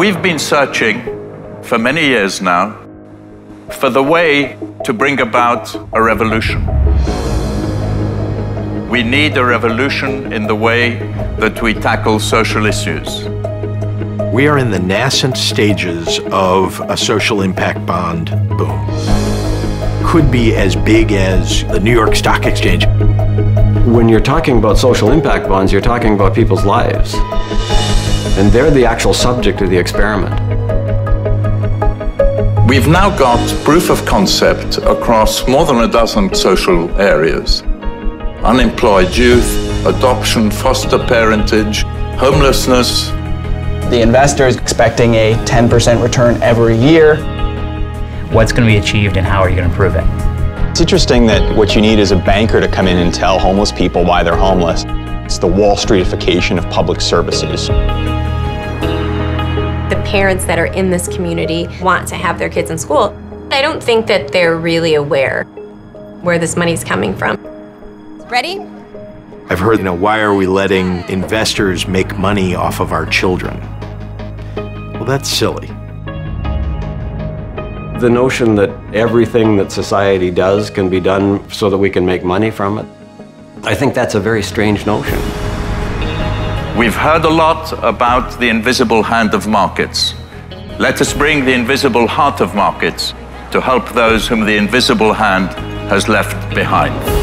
We've been searching for many years now for the way to bring about a revolution. We need a revolution in the way that we tackle social issues. We are in the nascent stages of a social impact bond boom. Could be as big as the New York Stock Exchange. When you're talking about social impact bonds, you're talking about people's lives. And they're the actual subject of the experiment. We've now got proof of concept across more than a dozen social areas unemployed youth, adoption, foster parentage, homelessness. The investor is expecting a 10% return every year. What's going to be achieved and how are you going to prove it? It's interesting that what you need is a banker to come in and tell homeless people why they're homeless. It's the Wall Streetification of public services. The parents that are in this community want to have their kids in school. I don't think that they're really aware where this money's coming from. Ready? I've heard, you know, why are we letting investors make money off of our children? Well, that's silly. The notion that everything that society does can be done so that we can make money from it, I think that's a very strange notion. We've heard a lot about the invisible hand of markets. Let us bring the invisible heart of markets to help those whom the invisible hand has left behind.